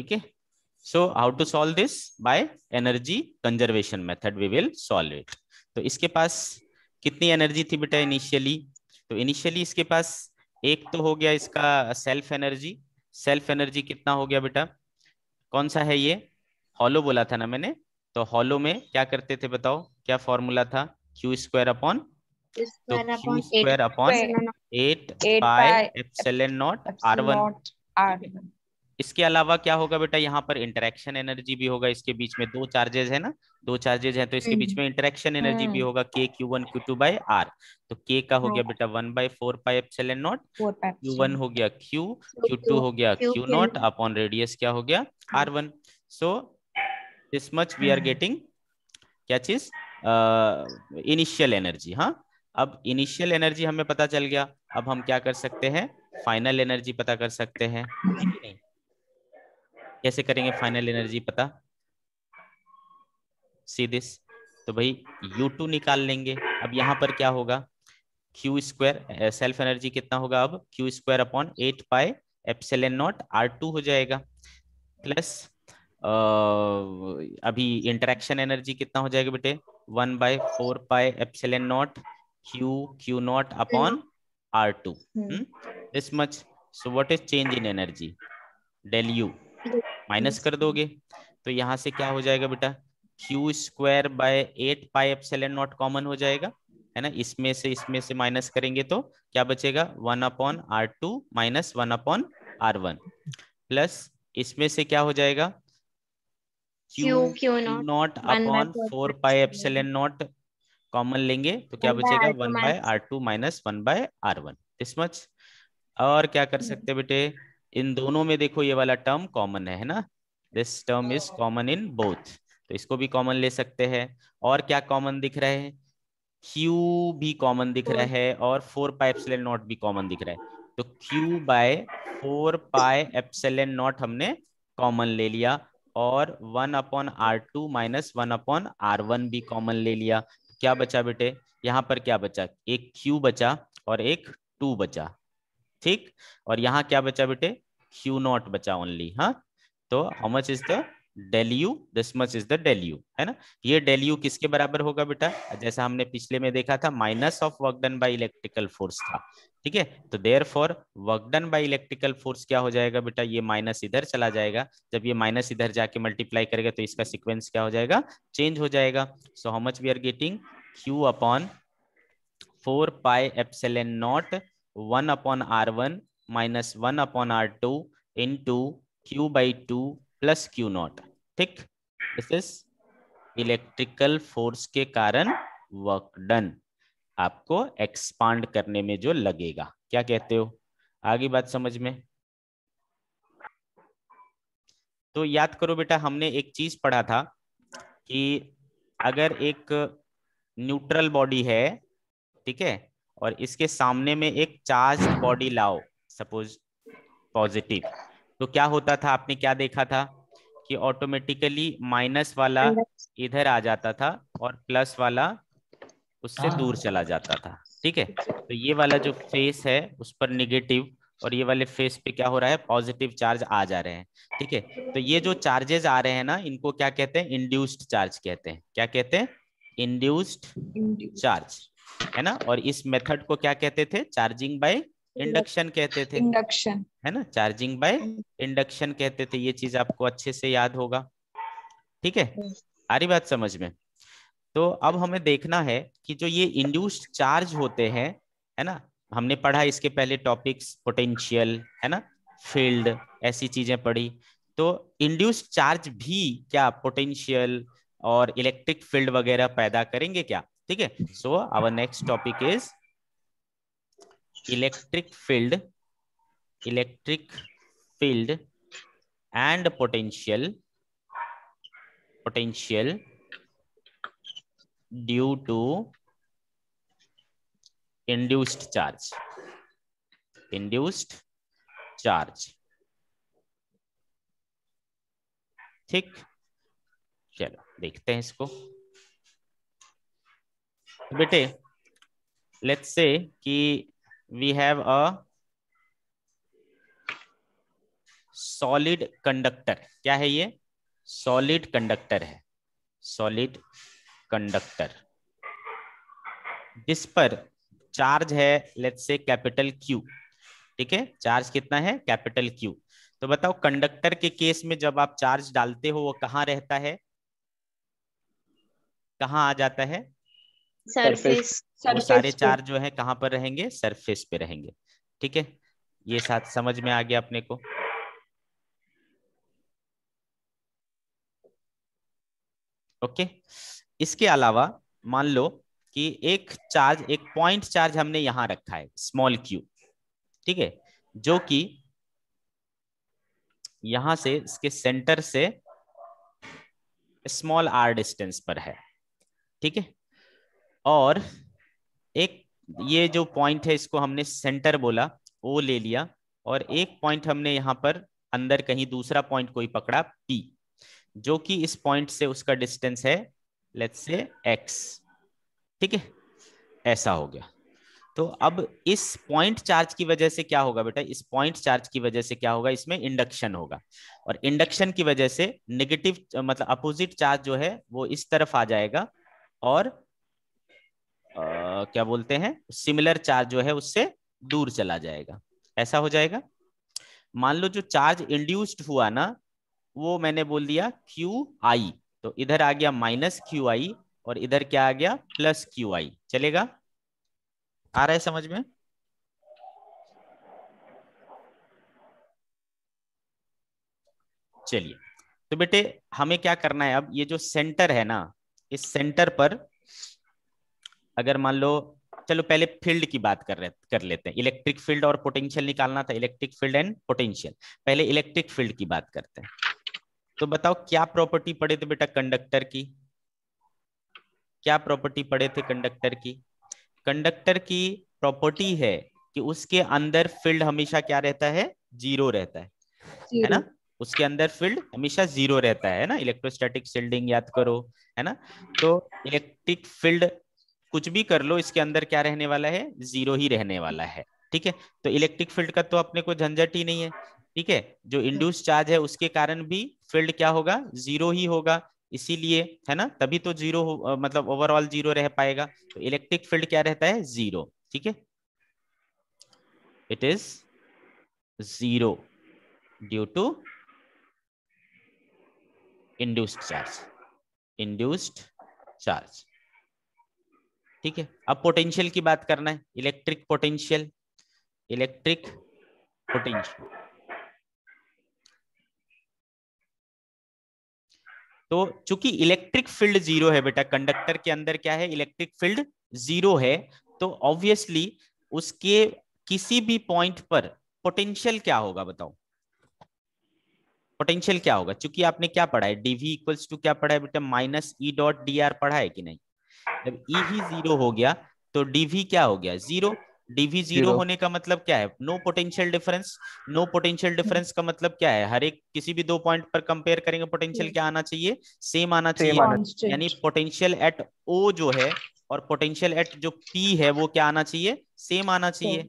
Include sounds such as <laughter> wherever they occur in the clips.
ठीक है? So how to solve this by energy conservation method we will solve it तो इसके पास कितनी एनर्जी थी बेटा इनिशियली तो इनिशियली इसके पास एक तो हो गया इसका सेल्फ एनर्जी सेल्फ एनर्जी कितना हो गया बेटा? कौन सा है ये? हॉलो बोला था ना मैंने। तो हॉलो में क्या करते थे बताओ? क्या फॉर्मूला था? क्यू स्क्वायर अपॉन तो Q square upon eight by epsilon naught R one इसके अलावा क्या होगा बेटा? यहाँ पर इंटरेक्शन एनर्जी भी होगा इसके बीच में दो चार्जेज है ना? दो चार्जेज है तो इसके बीच में इंटरेक्शन एनर्जी भी होगा K Q one Q two by R तो के का हो गया बेटा one by four pi epsilon naught Q one हो गया क्यू क्यू टू हो गया क्यू नॉट अपॉन रेडियस क्या हो गया? R one so this much we are getting क्या चीज़? इनिशियल एनर्जी हाँ? अब इनिशियल एनर्जी हमें पता चल गया। अब हम क्या कर सकते हैं? फाइनल एनर्जी पता कर सकते हैं नहीं? कैसे करेंगे फाइनल एनर्जी पता? सी दिस तो भाई U2 निकाल लेंगे। अब यहाँ पर क्या होगा? क्यू स्क्वायर सेल्फ एनर्जी कितना होगा अब? Q square upon eight pi epsilon naught R two हो जाएगा। प्लस अभी इंटरेक्शन एनर्जी कितना हो जाएगा बेटे? One by four pi epsilon naught Q Q naught upon R two this much so what is change in energy del U minus कर दोगे। तो यहाँ से क्या हो जाएगा बेटा? Q square by eight pi epsilon naught common हो जाएगा है ना? इसमें से इसमें से माइनस करेंगे तो क्या बचेगा? One upon R two minus one upon R one plus इसमें से क्या हो जाएगा? Q Q naught upon four pi epsilon naught common लेंगे तो क्या बचेगा? One by R two minus one by R one this much और क्या कर सकते बेटे? इन दोनों में देखो ये वाला टर्म कॉमन है ना? This term is common in both तो इसको भी कॉमन ले सकते हैं। और क्या कॉमन दिख रहा है? Q भी कॉमन दिख रहा है और फोर पाई एप्सिलॉन नॉट भी कॉमन दिख रहा है। तो Q by four pi epsilon naught हमने कॉमन ले लिया और one upon R two minus one upon R one भी कॉमन ले लिया। क्या बचा बेटे? यहाँ पर क्या बचा? एक Q बचा और एक टू बचा। ठीक? और यहाँ क्या बचा बेटे? क्यू नॉट बचा ओनली हाँ? तो how much is the del U this much is the del U है ना? ये डेल यू किसके बराबर होगा बेटा? जैसा हमने पिछले में देखा था minus of work done by electrical force था, ठीक है? तो therefore work done by electrical force क्या हो जाएगा बेटा? ये माइनस इधर चला जाएगा। जब ये माइनस इधर जाके मल्टीप्लाई करेगा तो इसका सिक्वेंस क्या हो जाएगा? चेंज हो जाएगा। So how much we are getting q upon four pi epsilon not one upon r one minus one upon r two into q by two plus q not ठीक? This is electrical force के कारण work done आपको expand करने में जो लगेगा। क्या कहते हो? आगे बात समझ में? तो याद करो बेटा, हमने एक चीज़ पढ़ा था कि अगर एक न्यूट्रल बॉडी है, ठीक है और इसके सामने में एक चार्ज बॉडी लाओ सपोज़ पॉजिटिव तो क्या होता था? आपने क्या देखा था? कि ऑटोमेटिकली माइनस वाला इधर आ जाता था और प्लस वाला उससे दूर चला जाता था ठीक है? तो ये वाला जो फेस है उस पर निगेटिव और ये वाले फेस पे क्या हो रहा है? पॉजिटिव चार्ज आ जा रहे हैं ठीक है? तो ये जो चार्जेस आ रहे हैं ना इनको क्या कहते हैं? इंड्यूस्ड चार्ज कहते हैं। क्या कहते हैं? इंड्यूस्ड चार्ज है ना? और इस मेथड को क्या कहते थे? चार्जिंग बाय इंडक्शन कहते थे। इंडक्शन है ना? चार्जिंग बाय इंडक्शन कहते थे। ये चीज़ आपको अच्छे से याद होगा। ठीक है? आ रही बात समझ में? तो अब हमें देखना है कि जो ये इंड्यूस्ड चार्ज होते हैं है ना? हमने पढ़ा इसके पहले टॉपिक्स पोटेंशियल है ना? फ़ील्ड ऐसी चीज़ें पढ़ी। तो इंड्यूस्ड चार्ज भी क्या पोटेंशियल और इलेक्ट्रिक फ़ील्ड वगैरह पैदा करेंगे क्या? ठीक है? So our next topic is electric field electric field and potential potential due to induced charge induced charge ठीक? चलो, देखते हैं इसको। बेटे लेट्स से कि we have a solid conductor क्या है ये? सॉलिड कंडक्टर है. सॉलिड कंडक्टर जिस पर चार्ज है लेट्स से कैपिटल क्यू ठीक है? चार्ज कितना है? कैपिटल क्यू तो बताओ कंडक्टर के केस में जब आप चार्ज डालते हो, वो कहाँ रहता है? कहाँ आ जाता है? सरफेस वो सारे चार्ज जो है कहाँ पर रहेंगे? सरफेस पे रहेंगे। ठीक है? ये साथ समझ में आ गया अपने को। ओके? इसके अलावा मान लो कि एक चार्ज एक पॉइंट चार्ज हमने यहाँ रखा है स्मॉल क्यू ठीक है? जो कि यहाँ से इसके सेंटर से स्मॉल आर डिस्टेंस पर है। ठीक है? और एक ये जो पॉइंट है, इसको हमने सेंटर बोला ओ ले लिया। और एक पॉइंट हमने यहाँ पर अंदर कहीं दूसरा पॉइंट कोई पकड़ा पी जो कि इस पॉइंट से उसका डिस्टेंस है लेट्स से एक्स ठीक है? ऐसा हो गया। तो अब इस पॉइंट चार्ज की वजह से क्या होगा बेटा? इस पॉइंट चार्ज की वजह से क्या होगा? इसमें इंडक्शन होगा। और इंडक्शन की वजह से नेगेटिव मतलब अपोजिट चार्ज जो है, वो इस तरफ़ आ जाएगा। और आ, क्या बोलते हैं? सिमिलर चार्ज जो है उससे दूर चला जाएगा। ऐसा हो जाएगा? मान लो जो चार्ज इंड्यूस्ड हुआ ना वो मैंने बोल दिया क्यू आई तो इधर आ गया माइनस क्यू आई और इधर क्या आ गया? प्लस क्यू आई चलेगा? आ रहा है समझ में? चलिए। तो बेटे हमें क्या करना है अब? ये जो सेंटर है ना इस सेंटर पर अगर मान लो चलो पहले फ़ील्ड की बात कर रहे कर लेते हैं। इलेक्ट्रिक फ़ील्ड और पोटेंशियल निकालना था इलेक्ट्रिक फ़ील्ड एंड पोटेंशियल। पहले इलेक्ट्रिक फ़ील्ड की बात करते हैं। तो बताओ क्या प्रॉपर्टी पड़े थे बेटा कंडक्टर की? क्या प्रॉपर्टी पड़े थे कंडक्टर की? कंडक्टर की प्रॉपर्टी है कि उसके अंदर फ़ील्ड हमेशा क्या रहता है? ज़ीरो रहता है। है ना? उसके अंदर फ़ील्ड हमेशा ज़ीरो रहता है ना? इलेक्ट्रोस्टैटिक शील्डिंग याद करो है ना? तो इलेक्ट्रिक फ़ील्ड कुछ भी कर लो, इसके अंदर क्या रहने वाला है? ज़ीरो ही रहने वाला है। ठीक है? तो इलेक्ट्रिक फ़ील्ड का तो अपने को झंझट ही नहीं है। ठीक है? जो इंड्यूस चार्ज है, उसके कारण भी फ़ील्ड क्या होगा? ज़ीरो ही होगा। इसीलिए, है ना? तभी तो ज़ीरो मतलब ओवरऑल ज़ीरो रह पाएगा। तो इलेक्ट्रिक फ़ील्ड क्या रहता है? ज़ीरो ठीक है? It is zero due to induced charge induced charge ठीक है? अब पोटेंशियल की बात करना है। इलेक्ट्रिक पोटेंशियल इलेक्ट्रिक पोटेंशियल तो चूँकि इलेक्ट्रिक फ़ील्ड ज़ीरो है बेटा कंडक्टर के अंदर क्या है? इलेक्ट्रिक फ़ील्ड ज़ीरो है तो ऑब्वियसली उसके किसी भी पॉइंट पर पोटेंशियल क्या होगा बताओ? पोटेंशियल क्या होगा? चूँकि आपने क्या पढ़ा है? डीवी इक्वल्स टू क्या पढ़ा है बेटा? Minus E dot D R पढ़ा है कि नहीं? जब ई e ही ज़ीरो हो गया तो डीवी क्या हो गया? ज़ीरो डीवी ज़ीरो होने का मतलब क्या है? No potential difference no potential difference का मतलब क्या है? हर एक किसी भी दो पॉइंट पर कंपेयर करेंगे पोटेंशियल क्या आना चाहिए? सेम आना चाहिए। यानी पोटेंशियल एट ओ जो है और पोटेंशियल एट जो पी है वो क्या आना चाहिए? सेम आना चाहिए।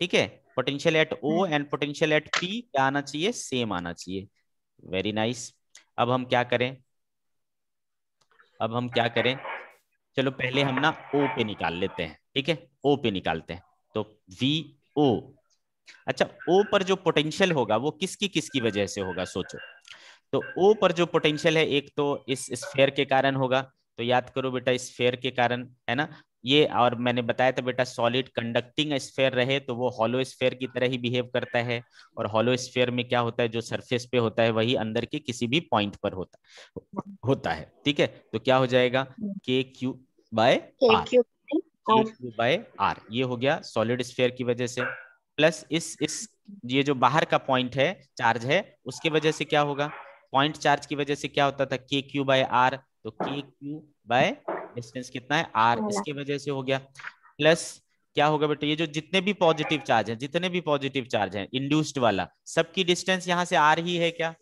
ठीक है? Potential at O and potential at P क्या आना चाहिए? सेम आना चाहिए। Very nice nice. अब हम क्या करें? अब हम क्या करें? चलो पहले हम ना ओ पे निकाल लेते हैं, ठीक है? ओ पे निकालते हैं तो वी ओ अच्छा ओ पर जो पोटेंशियल होगा, वो किसकी किसकी वजह से होगा, सोचो। तो ओ पर जो पोटेंशियल है, एक तो इस स्फेयर के कारण होगा तो याद करो बेटा स्फेयर के कारण, है ना? ये और मैंने बताया था बेटा सॉलिड कंडक्टिंग स्फेयर रहे तो वो हॉलो स्फेयर की तरह ही बिहेव करता है, और हॉलो स्फेयर में क्या होता है, जो सरफेस पे होता है, वही अंदर के किसी भी पॉइंट पर होता होता है, ठीक है? तो क्या हो जाएगा? K Q by R by R ये हो गया सॉलिड स्फेयर की वजह से। प्लस इस इस ये जो बाहर का पॉइंट है चार्ज है उसकी वजह से क्या होगा? पॉइंट चार्ज की वजह से क्या होता था? के क्यू बाय आर तो के क्यू बाय डिस्टेंस कितना है? आर इसके वजह से हो गया। प्लस क्या होगा बेटा? ये जो जितने भी पॉजिटिव चार्ज है जितने भी पॉजिटिव चार्ज है इंड्यूस्ड वाला सबकी डिस्टेंस यहाँ से आर ही है क्या?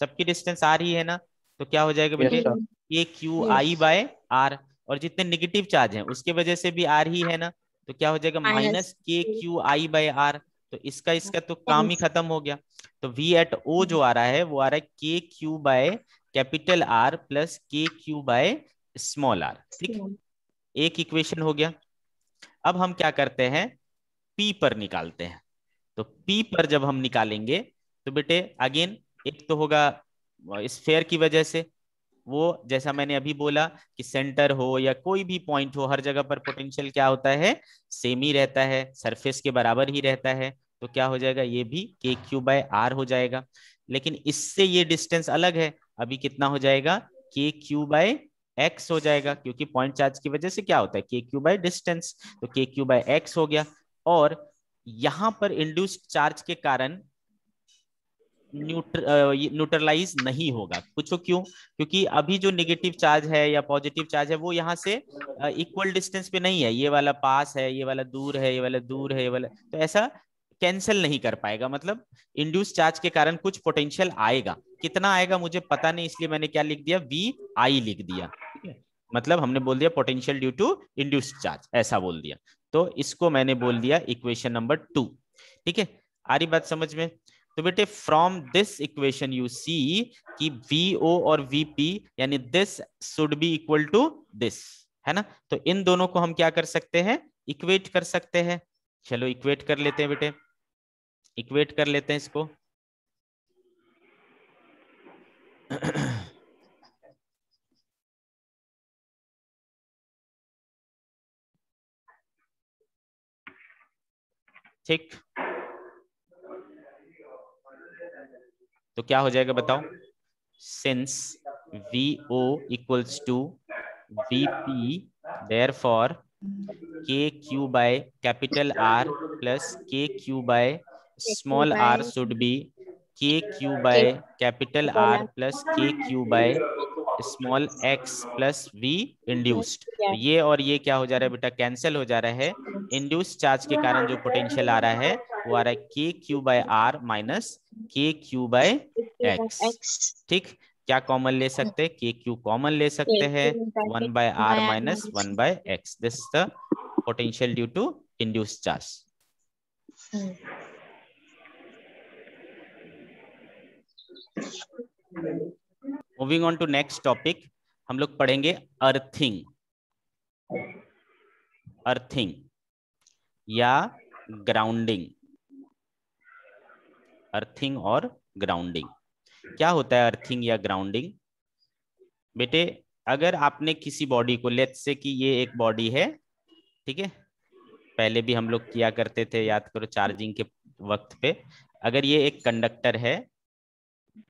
सबकी डिस्टेंस आर ही है ना? तो क्या हो जाएगा बेटे? के क्यू आई बाय आर और जितने निगेटिव चार्ज हैं उसके वजह से भी आर ही है ना? तो क्या हो जाएगा? माइनस के क्यू आई बाई आर तो इसका इसका तो काम ही खत्म हो गया। तो वी एट ओ जो आ रहा है वो आ रहा है K Q by capital R plus K Q by small R ठीक? एक इक्वेशन हो गया। अब हम क्या करते हैं? पी पर निकालते हैं। तो पी पर जब हम निकालेंगे तो बेटे अगेन एक तो होगा स्फेयर की वजह से। वो जैसा मैंने अभी बोला कि सेंटर हो या कोई भी पॉइंट हो, हर जगह पर पोटेंशियल क्या होता है? सेम ही रहता है सरफेस के बराबर ही रहता है। तो क्या हो जाएगा? ये भी के क्यू बाय आर हो जाएगा। लेकिन इससे ये डिस्टेंस अलग है। अभी कितना हो जाएगा? के क्यू बाय एक्स हो जाएगा, क्योंकि पॉइंट चार्ज की वजह से क्या होता है? के क्यू बाय डिस्टेंस तो के क्यू बाय एक्स हो गया। और यहाँ पर इंड्यूस्ड चार्ज के कारण न्यूट्रलाइज नहीं होगा। पूछो क्यों? क्योंकि अभी जो नेगेटिव चार्ज है या पॉजिटिव चार्ज है, वो यहाँ से इक्वल डिस्टेंस पे नहीं है। ये वाला पास है, ये वाला दूर है, ये वाला दूर है, ये वाला तो ऐसा कैंसिल नहीं कर पाएगा। मतलब इंड्यूस चार्ज के कारण कुछ पोटेंशियल आएगा। कितना आएगा मुझे पता नहीं, इसलिए मैंने क्या लिख दिया? वी आई लिख दिया। मतलब हमने बोल दिया potential due to induce charge ऐसा बोल दिया। तो इसको मैंने बोल दिया इक्वेशन नंबर टू ठीक है? आ रही बात समझ में? तो बेटे from this equation you see कि वी ओ और वीपी यानी this should be equal to this है ना? तो इन दोनों को हम क्या कर सकते हैं? इक्वेट कर सकते हैं। चलो इक्वेट कर लेते हैं बेटे। इक्वेट कर लेते हैं इसको। <clears throat> ठीक। तो क्या हो जाएगा बताओ? Since V O equals to V P therefore K Q by capital R plus K Q by small R should be K Q by capital R plus K Q by small X plus V induced ये और ये क्या हो जा रहा है बेटा? Cancel हो जा रहा है। इंड्यूस चार्ज के कारण जो पोटेंशियल आ रहा है वो आ रहा है K Q by R minus K Q by X ठीक? क्या कॉमन ले सकते? हैं के क्यू कॉमन ले सकते हैं? One by R minus one by X this is the potential due to induce charge moving on to next topic हम लोग पढ़ेंगे अर्थिंग अर्थिंग या ग्राउंडिंग अर्थिंग और ग्राउंडिंग क्या होता है अर्थिंग या ग्राउंडिंग बेटे, अगर आपने किसी बॉडी को लेट से कि ये एक बॉडी है, ठीक है? पहले भी हम लोग किया करते थे, याद करो चार्जिंग के वक्त पे। अगर ये एक कंडक्टर है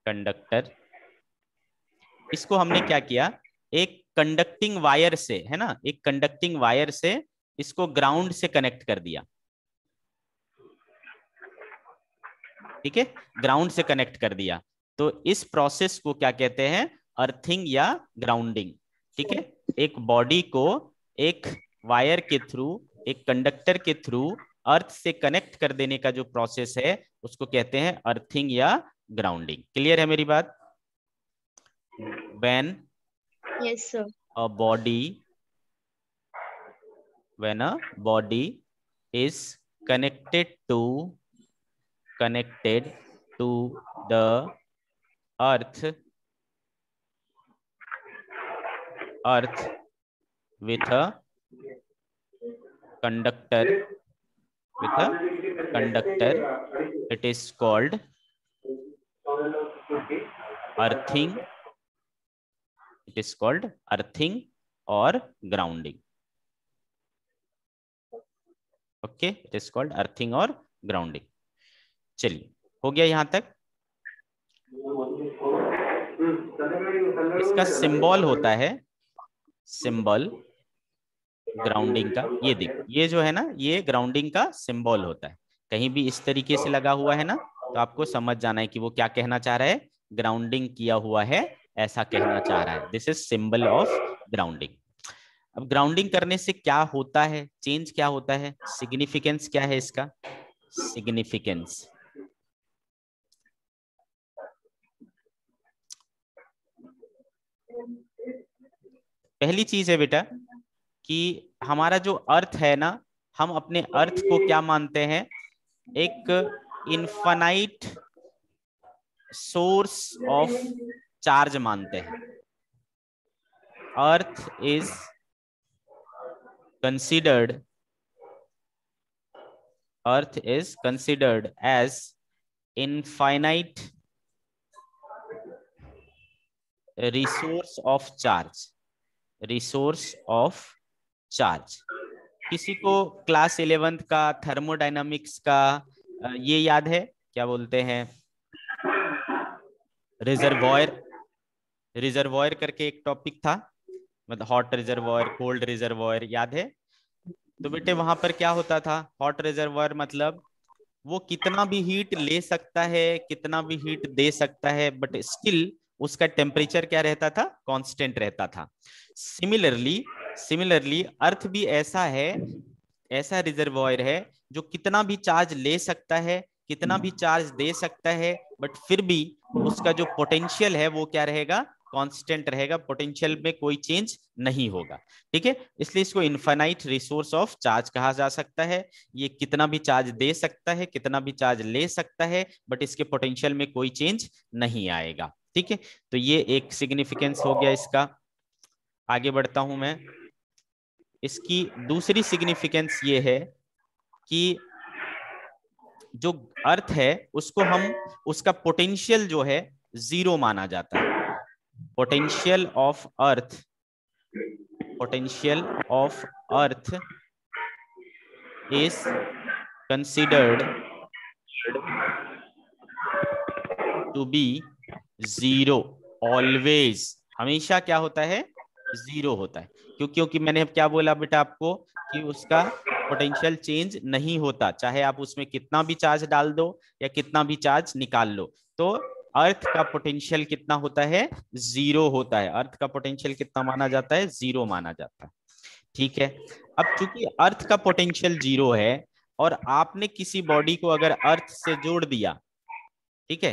कंडक्टर इसको हमने क्या किया? एक कंडक्टिंग वायर से, है ना? एक कंडक्टिंग वायर से इसको ग्राउंड से कनेक्ट कर दिया। ठीक है? ग्राउंड से कनेक्ट कर दिया। तो इस प्रोसेस को क्या कहते हैं? अर्थिंग या ग्राउंडिंग ठीक है? एक बॉडी को एक वायर के थ्रू एक कंडक्टर के थ्रू अर्थ से कनेक्ट कर देने का जो प्रोसेस है उसको कहते हैं अर्थिंग या ग्राउंडिंग क्लियर है मेरी बात? When yes sir. a body when a body is connected to connected to the earth. Earth with conductor with conductor it is called earthing it is called earthing और grounding okay it is called earthing और grounding चलिए, हो गया यहाँ तक। इसका symbol होता है सिंबल ग्राउंडिंग का। ये देखो, ये जो है ना, ये ग्राउंडिंग का सिंबल होता है। कहीं भी इस तरीके से लगा हुआ है ना तो आपको समझ जाना है कि वो क्या कहना चाह रहा है। ग्राउंडिंग किया हुआ है, ऐसा कहना चाह रहा है। This is symbol of grounding अब ग्राउंडिंग करने से क्या होता है? चेंज क्या होता है? सिग्निफिकेंस क्या है इसका? सिग्निफिकेंस पहली चीज़ है बेटा कि हमारा जो अर्थ है ना, हम अपने अर्थ को क्या मानते हैं? एक इन्फानाइट सोर्स ऑफ़ चार्ज मानते हैं। Earth is considered earth is considered as infinite resource of charge resource of charge किसी को क्लास इलेवेंथ का थर्मोडाइनमिक्स का ये याद है? क्या बोलते हैं? रिजर्वॉयर रिजर्वॉयर करके एक टॉपिक था। मतलब हॉट रिजर्वॉयर कोल्ड रिजर्वॉयर याद है? तो बेटे वहाँ पर क्या होता था? हॉट रिजर्वॉयर मतलब वो कितना भी हीट ले सकता है, कितना भी हीट दे सकता है बट स्टिल उसका टेम्परेचर क्या रहता था? कांस्टेंट रहता था। सिमिलरली सिमिलरली अर्थ भी ऐसा है, ऐसा रिजर्वॉयर है, जो कितना भी चार्ज ले सकता है, कितना भी चार्ज दे सकता है बट फिर भी उसका जो पोटेंशियल है, वो क्या रहेगा? कांस्टेंट रहेगा। पोटेंशियल में कोई चेंज नहीं होगा। ठीक है? इसलिए इसको इन्फाइनाइट रिसोर्स ऑफ़ चार्ज कहा जा सकता है। ये कितना भी चार्ज दे सकता है, कितना भी चार्ज ले सकता है बट इसके पोटेंशियल में कोई चेंज नहीं आएगा। ठीक है? तो ये एक सिग्निफिकेंस हो गया इसका। आगे बढ़ता हूँ मैं। इसकी दूसरी सिग्निफिकेंस ये है कि जो अर्थ है, उसको हम, उसका पोटेंशियल जो है ज़ीरो माना जाता है। Potential of earth potential of earth is considered to be zero always हमेशा क्या होता है? ज़ीरो होता है। क्यों क्योंकि मैंने क्या बोला बेटा आपको कि उसका पोटेंशियल चेंज नहीं होता। चाहे आप उसमें कितना भी चार्ज डाल दो या कितना भी चार्ज निकाल लो। तो अर्थ का पोटेंशियल कितना होता है? ज़ीरो होता है। अर्थ का पोटेंशियल कितना माना जाता है? ज़ीरो माना जाता है। ठीक है? अब चूँकि अर्थ का पोटेंशियल ज़ीरो है और आपने किसी बॉडी को अगर अर्थ से जोड़ दिया, ठीक है?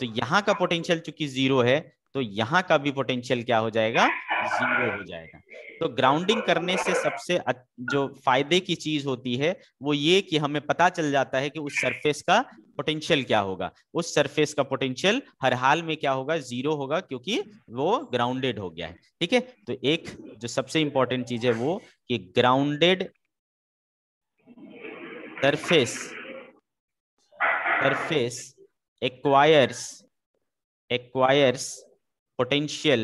तो यहाँ का पोटेंशियल चूँकि ज़ीरो है तो यहाँ का भी पोटेंशियल क्या हो जाएगा? ज़ीरो हो जाएगा। तो ग्राउंडिंग करने से सबसे जो फ़ायदे की चीज़ होती है, वो ये कि हमें पता चल जाता है कि उस सरफेस का पोटेंशियल क्या होगा। उस सरफेस का पोटेंशियल हर हाल में क्या होगा? ज़ीरो होगा क्योंकि वो ग्राउंडेड हो गया है। ठीक है? तो एक जो सबसे इंपॉर्टेंट चीज़ है वो कि grounded surface surface acquires acquires potential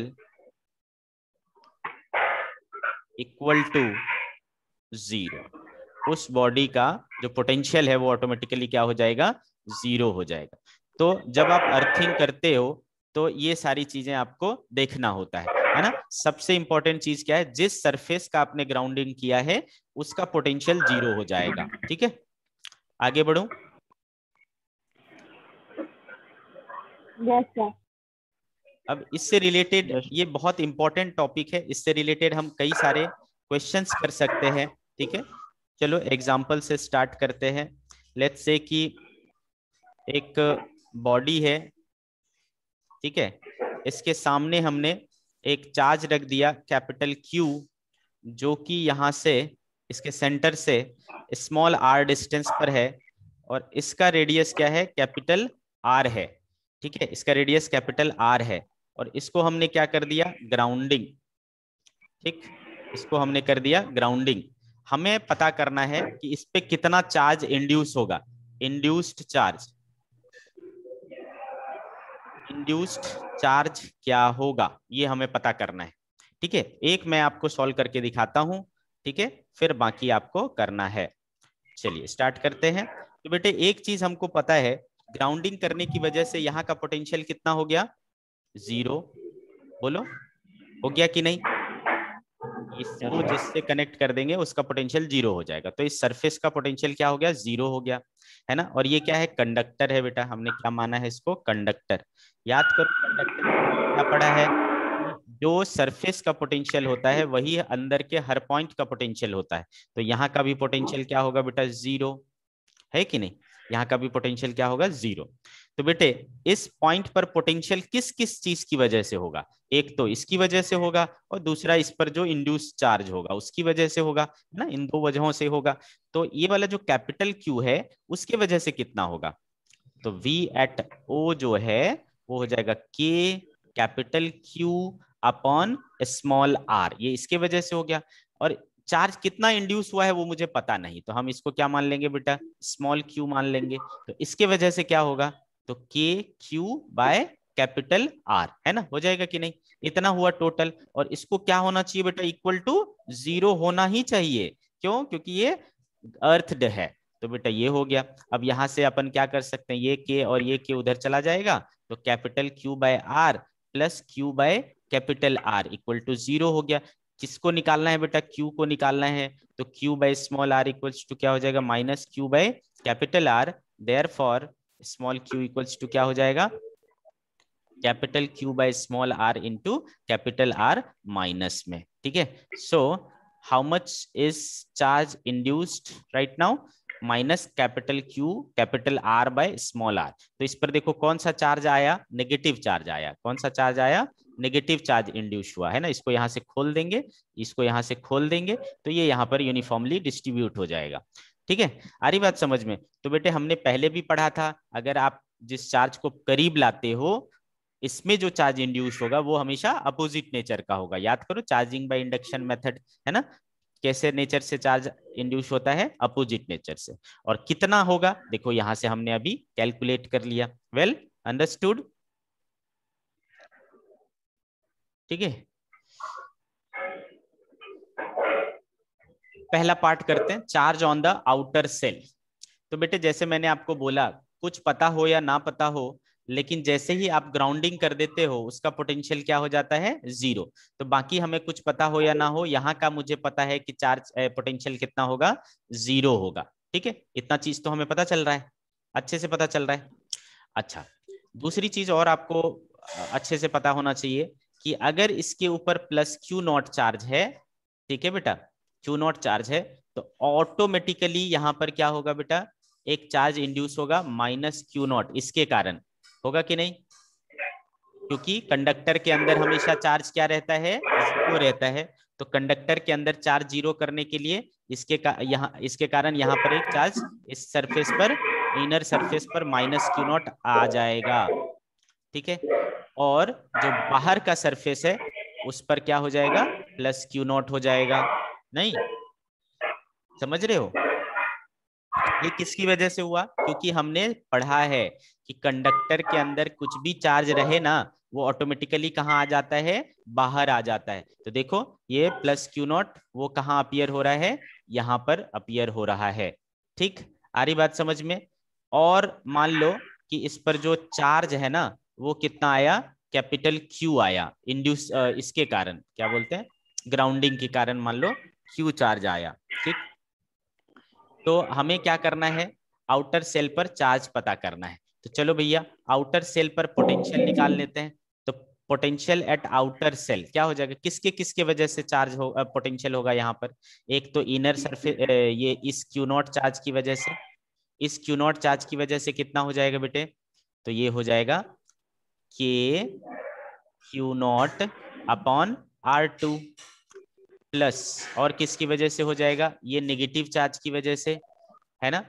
equal to zero उस बॉडी का जो पोटेंशियल है वो ऑटोमेटिकली क्या हो जाएगा? ज़ीरो हो जाएगा। तो जब आप अर्थिंग करते हो तो ये सारी चीज़ें आपको देखना होता है है ना? सबसे इंपॉर्टेंट चीज़ क्या है? जिस सरफेस का आपने ग्राउंडिंग किया है, उसका पोटेंशियल ज़ीरो हो जाएगा, ठीक है? आगे बढ़ू। Yes, अब इससे रिलेटेड ये बहुत इंपॉर्टेंट टॉपिक है। इससे रिलेटेड हम कई सारे क्वेश्चंस कर सकते हैं ठीक है? चलो एग्जांपल से स्टार्ट करते हैं। लेट्स से कि एक बॉडी है ठीक है? इसके सामने हमने एक चार्ज रख दिया कैपिटल क्यू जो कि यहाँ से इसके सेंटर से स्मॉल आर डिस्टेंस पर है। और इसका रेडियस क्या है? कैपिटल आर है। ठीक है? इसका रेडियस कैपिटल आर है। और इसको हमने क्या कर दिया? ग्राउंडिंग ठीक? इसको हमने कर दिया ग्राउंडिंग हमें पता करना है कि इस पे कितना चार्ज इंड्यूस होगा। इंड्यूस्ड चार्ज इंड्यूस्ड चार्ज क्या होगा? ये हमें पता करना है। ठीक है? एक मैं आपको सॉल्व करके दिखाता हूँ। ठीक है? फिर बाकी आपको करना है। चलिए स्टार्ट करते हैं। तो बेटे, एक चीज़ हमको पता है ग्राउंडिंग करने की वजह से यहाँ का पोटेंशियल कितना हो गया? ज़ीरो बोलो? हो गया कि नहीं? इसको जिससे कनेक्ट कर देंगे उसका पोटेंशियल ज़ीरो हो जाएगा। तो इस सरफेस का पोटेंशियल क्या हो गया? ज़ीरो हो गया। है ना? और ये क्या है? कंडक्टर है बेटा। हमने क्या माना है इसको? कंडक्टर याद करो कंडक्टर क्या पढ़ा है? जो सरफेस का पोटेंशियल होता है वही अंदर के हर पॉइंट का पोटेंशियल होता है। तो यहाँ का भी पोटेंशियल क्या होगा बेटा? ज़ीरो है कि नहीं? यहाँ का भी पोटेंशियल क्या होगा? ज़ीरो तो बेटे, इस पॉइंट पर पोटेंशियल किस किस चीज़ की वजह से होगा? एक तो इसकी वजह से होगा और दूसरा इस पर जो इंड्यूस चार्ज होगा, उसकी वजह से होगा ना? इन दो वजहों से होगा। तो ये वाला जो कैपिटल क्यू है, उसके वजह से कितना होगा? तो वी एट ओ जो है, वो हो जाएगा K capital Q upon small R ये इसके वजह से हो गया। और चार्ज कितना इंड्यूस हुआ है वो मुझे पता नहीं। तो हम इसको क्या मान लेंगे बेटा? स्मॉल क्यू मान लेंगे। तो इसके वजह से क्या होगा? तो के क्यू बाय कैपिटल आर है ना? हो जाएगा कि नहीं? इतना हुआ टोटल और इसको क्या होना चाहिए बेटा? इक्वल टू ज़ीरो होना ही चाहिए। क्यों? क्योंकि ये अर्थड है। तो बेटा ये हो गया। अब यहाँ से अपन क्या कर सकते हैं? ये के और ये के उधर चला जाएगा। तो capital Q by R plus Q by capital R equal to zero हो गया। किसको निकालना है बेटा? क्यू को निकालना है। तो Q by small R equals to क्या हो जाएगा? Minus Q by capital R therefore small Q equals to क्या हो जाएगा? Capital Q by small R into capital R minus में। ठीक है? So how much is charge induced right now minus capital Q capital R by small R तो इस पर देखो कौन सा चार्ज आया? नेगेटिव चार्ज आया। कौन सा चार्ज आया? नेगेटिव चार्ज इंड्यूस हुआ है ना? इसको यहाँ से खोल देंगे, इसको यहाँ से खोल देंगे तो ये यहाँ पर यूनिफॉर्मली डिस्ट्रीब्यूट हो जाएगा। ठीक है? आ रही बात समझ में? तो बेटे, हमने पहले भी पढ़ा था, अगर आप जिस चार्ज को करीब लाते हो, इसमें जो चार्ज इंड्यूस होगा, वो हमेशा अपोजिट नेचर का होगा। याद करो चार्जिंग बाय इंडक्शन मेथड है ना? कैसे नेचर से चार्ज इंड्यूस होता है? अपोजिट नेचर से। और कितना होगा? देखो, यहाँ से हमने अभी कैलकुलेट कर लिया। वेल अंडरस्टूड ठीक है? पहला पार्ट करते हैं charge on the outer shell तो बेटे, जैसे मैंने आपको बोला, कुछ पता हो या ना पता हो, लेकिन जैसे ही आप ग्राउंडिंग कर देते हो, उसका पोटेंशियल क्या हो जाता है? ज़ीरो तो बाकी हमें कुछ पता हो या ना हो, यहाँ का मुझे पता है कि चार्ज पोटेंशियल कितना होगा? ज़ीरो होगा। ठीक है? इतना चीज़ तो हमें पता चल रहा है। अच्छे से पता चल रहा है। अच्छा। दूसरी चीज़ और आपको अच्छे से पता होना चाहिए। कि अगर इसके ऊपर प्लस क्यू नॉट चार्ज है, ठीक है बेटा? क्यू नॉट चार्ज है तो ऑटोमेटिकली यहाँ पर क्या होगा बेटा? एक चार्ज इंड्यूस होगा माइनस क्यू नॉट इसके कारण। होगा कि नहीं? क्योंकि कंडक्टर के अंदर हमेशा चार्ज क्या रहता है? ज़ीरो रहता है। तो कंडक्टर के अंदर चार्ज ज़ीरो करने के लिए इसके का, यहाँ, इसके कारण यहाँ पर एक चार्ज इस सरफेस पर इनर सरफेस पर माइनस क्यू नॉट आ जाएगा। ठीक है? और जो बाहर का सरफेस है, उस पर क्या हो जाएगा? प्लस क्यू नॉट हो जाएगा। नहीं? समझ रहे हो? ये किसकी वजह से हुआ? क्योंकि हमने पढ़ा है कि कंडक्टर के अंदर कुछ भी चार्ज रहे ना, वो ऑटोमेटिकली कहाँ आ जाता है? बाहर आ जाता है। तो देखो, ये प्लस क्यू नॉट वो कहाँ अपियर हो रहा है? यहाँ पर अपियर हो रहा है। ठीक? आ रही बात समझ में? और मान लो कि इस पर जो चार्ज है ना वो कितना आया? कैपिटल क्यू आया। इंड्यूस इसके कारण, क्या बोलते हैं? ग्राउंडिंग के कारण मान लो क्यू चार्ज आया, ठीक? तो हमें क्या करना है? आउटर सेल पर चार्ज पता करना है। तो चलो भैया आउटर सेल पर पोटेंशियल निकाल लेते हैं। तो पोटेंशियल एट आउटर सेल क्या हो जाएगा? किसके किसके वजह से चार्ज हो पोटेंशियल होगा यहाँ पर? एक तो इनर सरफेस ये इस क्यू नॉट चार्ज की वजह से। इस क्यू नॉट चार्ज की वजह से कितना हो जाएगा बेटे? तो ये हो जाएगा K Q naught upon R two plus और किसकी वजह से हो जाएगा? ये नेगेटिव चार्ज की वजह से, है ना?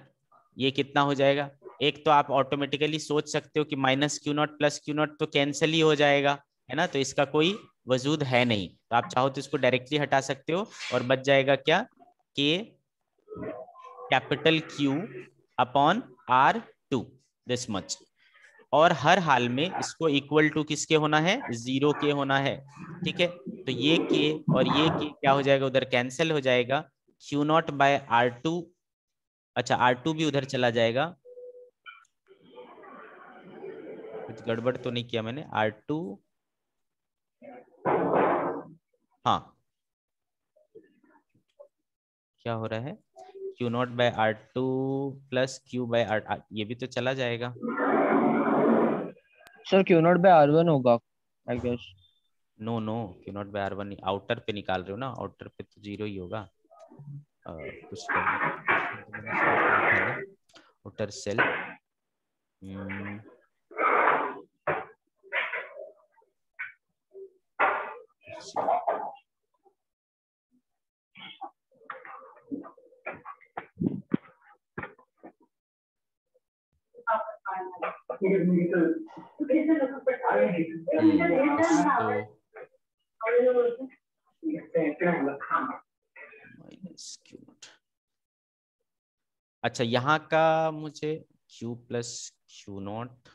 ये कितना हो जाएगा? एक तो आप ऑटोमेटिकली सोच सकते हो कि minus Q naught plus Q naught तो कैंसिल ही हो जाएगा, है ना? तो इसका कोई वजूद है नहीं। तो आप चाहो तो इसको डायरेक्टली हटा सकते हो और बच जाएगा क्या? K capital Q upon R two this much और हर हाल में इसको इक्वल टू किसके होना है? ज़ीरो के होना है। ठीक है? तो ये के और ये के क्या हो जाएगा? उधर कैंसिल हो जाएगा। Q naught by R two अच्छा आर टू भी उधर चला जाएगा। कुछ गड़बड़ तो नहीं किया मैंने। आर टू हाँ। क्या हो रहा है? Q naught by R two plus Q by R ये भी तो चला जाएगा। Sir Q naught by R one होगा I guess no no Q naught by R one outer पे निकाल रहे हो ना आउटर पे तो ज़ीरो ही होगा। कुछ outer shell minus Q naught अच्छा यहाँ का मुझे क्यू प्लस क्यू नॉट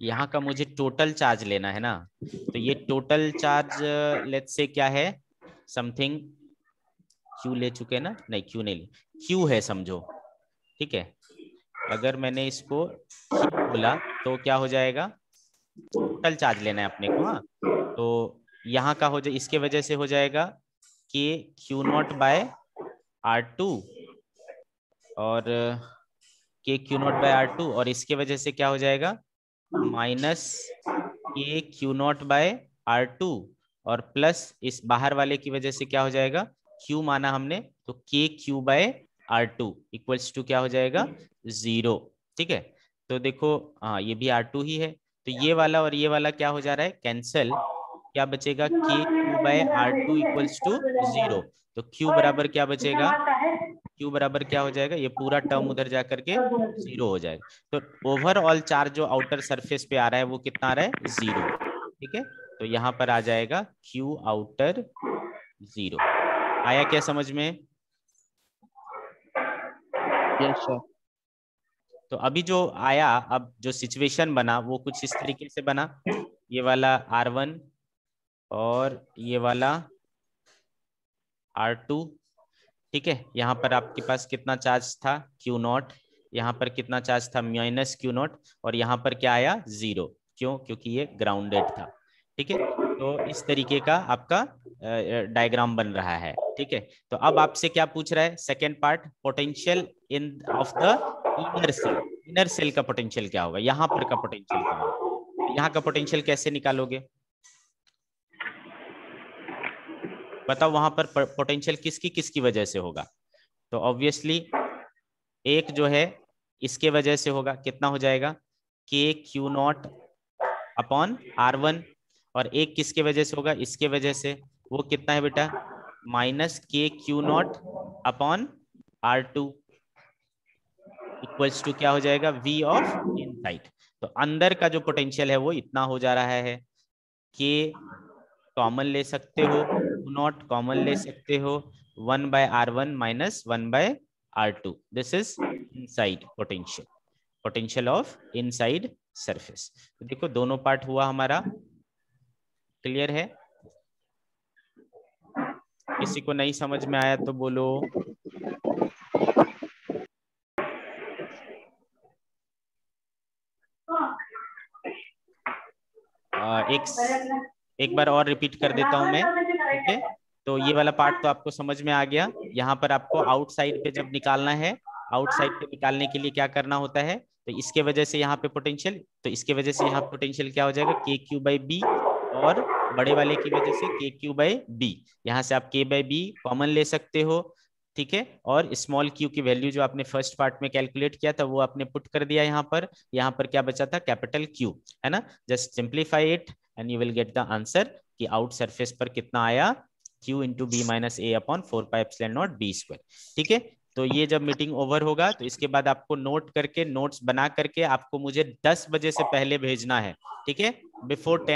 यहाँ का मुझे टोटल चार्ज लेना है ना? तो ये टोटल चार्ज लेट से क्या है? समथिंग क्यू ले चुके ना? नहीं क्यू नहीं ले। क्यू है, समझो। ठीक है? अगर मैंने इसको बोला तो क्या हो जाएगा? टोटल चार्ज लेना है अपने को हाँ। तो यहाँ का हो जाए इसके वजह से हो जाएगा कि Q naught by R two और K Q naught by R two और इसके वजह से क्या हो जाएगा? Minus K Q naught by R two और प्लस इस बाहर वाले की वजह से क्या हो जाएगा? क्यू माना हमने तो K Q by R two equals to क्या हो जाएगा? ज़ीरो ठीक है? तो देखो हाँ ये भी आर टू ही है। तो ये वाला और ये वाला क्या हो जा रहा है? कैंसल क्या बचेगा? K Q by R two equals to zero तो क्यू बराबर क्या बचेगा? क्यू बराबर क्या हो जाएगा? ये पूरा टर्म उधर जा करके ज़ीरो हो जाएगा। तो ओवरऑल चार्ज जो आउटर सरफेस पे आ रहा है वो कितना आ रहा है? ज़ीरो ठीक है? तो यहाँ पर आ जाएगा क्यू आउटर ज़ीरो आया क्या समझ में? सर तो अभी जो आया अब जो सिचुएशन बना वो कुछ इस तरीके से बना। ये वाला आर वन और ये वाला आर टू ठीक है? यहाँ पर आपके पास कितना चार्ज था? क्यू नॉट यहाँ पर कितना चार्ज था? माइनस क्यू नॉट और यहाँ पर क्या आया? ज़ीरो क्यों? क्योंकि ये ग्राउंडेड था। ठीक है? तो इस तरीके का आपका डायग्राम बन रहा है। ठीक है? तो अब आपसे क्या पूछ रहा है? Second part potential in of the inner shell inner shell का पोटेंशियल क्या होगा? यहाँ पर का पोटेंशियल क्या होगा? यहाँ का पोटेंशियल कैसे निकालोगे? बताओ वहाँ पर पोटेंशियल किसकी किसकी वजह से होगा? तो ऑब्वियसली एक जो है, इसके वजह से होगा। कितना हो जाएगा? K Q naught upon R one और एक किसके वजह से होगा? इसके वजह से। वो कितना है बेटा? Minus K Q naught upon R two equals to क्या हो जाएगा? वी ऑफ़ इनसाइड तो अंदर का जो पोटेंशियल है वो इतना हो जा रहा है। के कॉमन ले सकते हो। नॉट कॉमन ले सकते हो। One by R one minus one by R two. This is inside potential potential of inside surface तो देखो दोनों पार्ट हुआ हमारा। क्लियर है? किसी को नहीं समझ में आया तो बोलो। आ, एक एक बार और रिपीट कर देता हूँ मैं। है। तो ये वाला पार्ट तो आपको समझ में आ गया। यहाँ पर आपको आउटसाइड पे जब निकालना है आउटसाइड पे निकालने के लिए क्या करना होता है? तो इसके वजह से यहाँ पे पोटेंशियल तो इसके वजह से यहाँ पोटेंशियल क्या हो जाएगा? के क्यू बाई बी और बड़े वाले की वजह से के क्यू बाई बी यहाँ से आप के बाई बी कॉमन ले सकते हो, ठीक है? और स्मॉल क्यू की वैल्यू जो आपने फ़र्स्ट पार्ट में कैलकुलेट किया था, वो आपने पुट कर दिया यहाँ पर। यहाँ पर क्या बचा था? कैपिटल क्यू है ना? Just simplify it and you will get the answer कि आउट सरफेस पर कितना आया? Q into B minus A upon four pi naught B square ठीक है? तो ये जब मीटिंग ओवर होगा तो इसके बाद आपको नोट करके नोट्स बना करके आपको मुझे 10 बजे से पहले भेजना है। ठीक है? Before ten